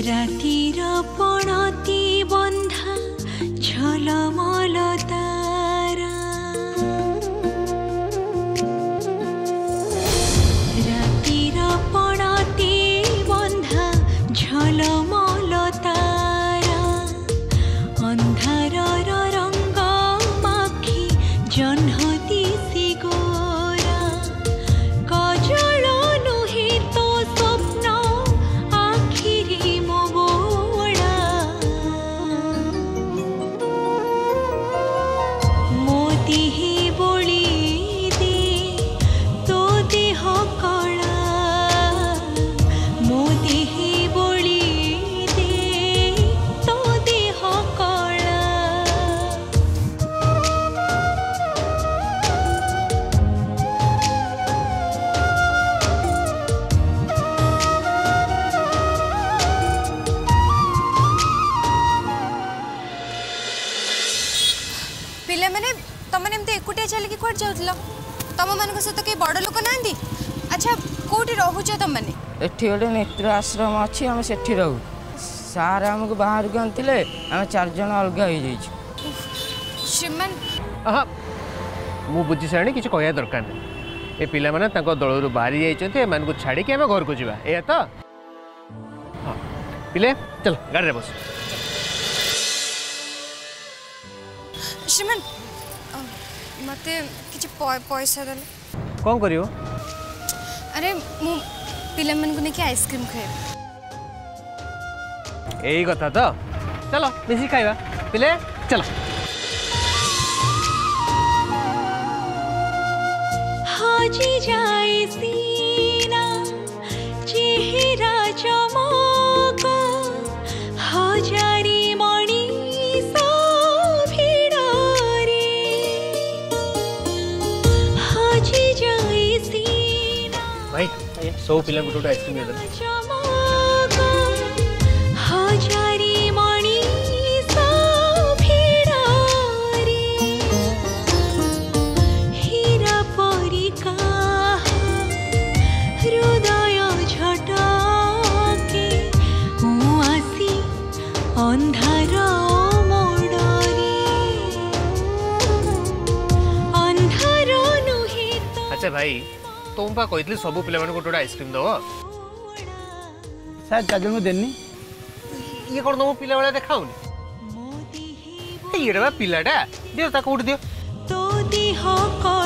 era tiro por la... ଏକୁଟିଆ ଚାଲିକି କୁଆଡ଼େ ଯାଉଥିଲ ତମମାନଙ୍କ ସହିତ କେହି ବଡ଼ ଲୋକ ନାହାନ୍ତି ଆଚ୍ଛା କେଉଁଠି ରହୁଛ ତମମାନେ ଏଠି ଗୋଟେ ନେତ୍ର ଆଶ୍ରମ ଅଛି ଆମେ ସେଠି ରହୁ ସାର୍ ଆମକୁ ବାହାରକୁ ଆଣିଥିଲେ ଆମେ ଚାରିଜଣ ଅଲଗା ହେଇଯାଇଛୁ ଶ୍ରୀମାନ ମୁଁ ବୁଝି ସାରିଣି କିଛି କହିବା ଦରକାର ନାହିଁ ଏ ପିଲାମାନେ ତାଙ୍କ ଦଳରୁ ବାହାରି ଯାଇଛନ୍ତି ଏମାନଙ୍କୁ ଛାଡ଼ିକି ଆମେ ଘରକୁ ଯିବା ଏଇଆ ତ ହଁ ପିଲେ ଚାଲ ଗାଡ଼ିରେ ବସ ଶ୍ରୀମାନ मते किछ पैसा दले कोन करियो अरे मु पिलेमन को नेके आइसक्रीम खाए एही कथा त तो। चलो मिसी खाइबा पिले चलो हाजी जाई सी ସବୁ ପିଲାଙ୍କୁ ଗୋଟେ ଆଇସ୍କ୍ରିମ୍ ଦେଇଦେଲେ ଅନ୍ଧାର আচ্ছা ভাই तुम पा कही सब पे गोटे गोटे आइसक्रीम दब सार चार देनी ये कौन पिला भाया देखाऊनी ये पिलाटा दियो ताको